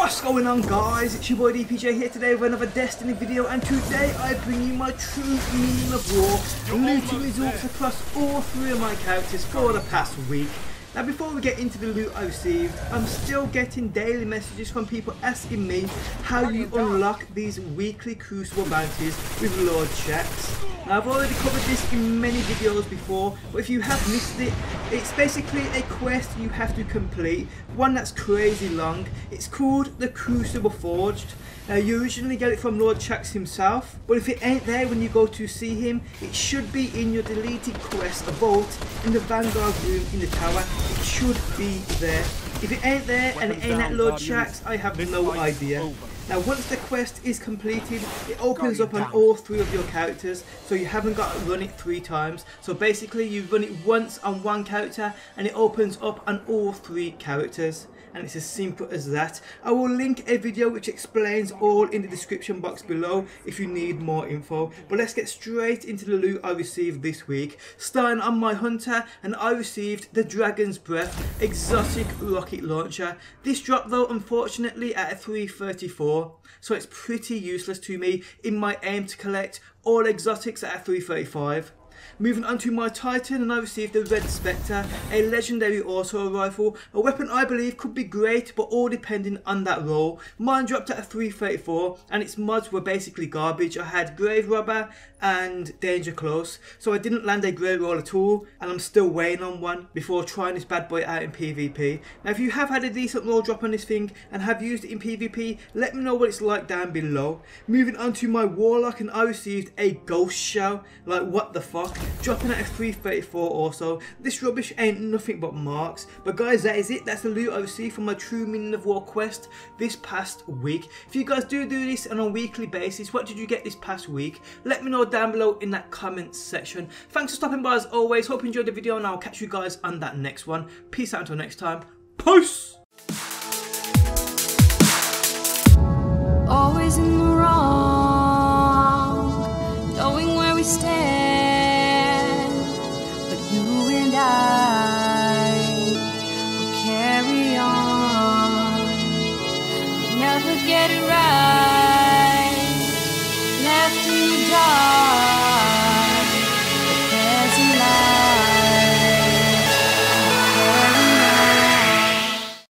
What's going on guys, it's your boy DPJ here today with another Destiny video and today I bring you my true meaning of war. Looting results across all three of my characters for the past week. Now before we get into the loot I received, I'm still getting daily messages from people asking me how you unlock these weekly Crucible bounties with Lord Shaxx. Now I've already covered this in many videos before, but if you have missed it, it's basically a quest you have to complete, one that's crazy long. It's called the Crucible Forged. Now you originally get it from Lord Shaxx himself, but if it ain't there when you go to see him, it should be in your deleted quest, a vault, in the Vanguard room in the tower. It should be there. If it ain't there and it ain't at Lord Shaxx, I have no idea. Now once the quest is completed, it opens up on all three of your characters, so you haven't got to run it three times. So basically you run it once on one character and it opens up on all three characters and it's as simple as that. I will link a video which explains all in the description box below if you need more info. But let's get straight into the loot I received this week. Starting on my hunter and I received the Dragon's Breath exotic rocket launcher. This dropped though unfortunately at a 334 so it's pretty useless to me in my aim to collect all exotics at a 335. Moving on to my Titan and I received the Red Spectre, a legendary auto rifle, a weapon I believe could be great but all depending on that roll. Mine dropped at a 334 and its mods were basically garbage. I had Grave Robber and Danger Close so I didn't land a great roll at all and I'm still waiting on one before trying this bad boy out in PvP. Now if you have had a decent roll drop on this thing and have used it in PvP let me know what it's like down below. Moving on to my Warlock and I received a Ghost Shell like what the fuck dropping at a 334 also. This rubbish ain't nothing but marks. But guys, that is it. That's the loot I received from my True Meaning of War quest this past week. If you guys do do this on a weekly basis, what did you get this past week? Let me know down below in that comments section. Thanks for stopping by as always. Hope you enjoyed the video and I'll catch you guys on that next one. Peace out until next time. Peace! Always in the